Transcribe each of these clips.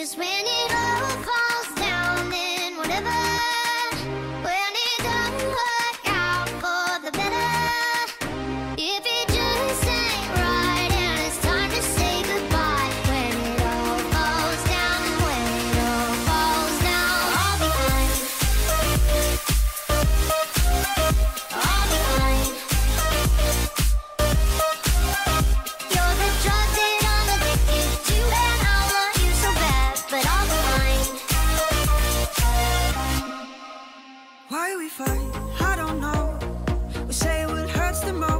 Cause when it what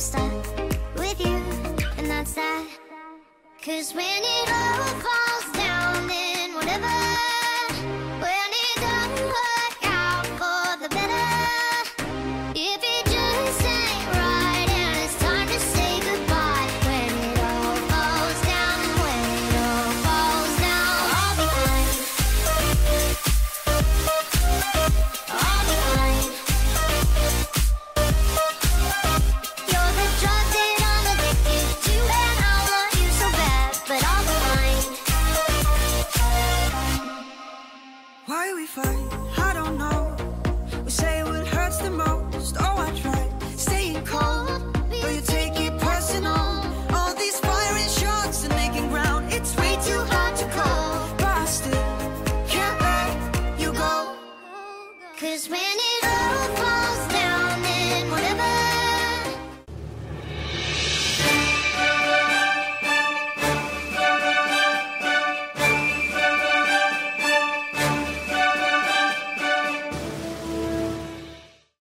I'm stuck with you, and that's that. Cause when I don't know. We say what hurts the most. Oh, I try staying cold, but you take it personal. All these firing shots and making ground, it's way too hard to call. Can't let you go. Cause when it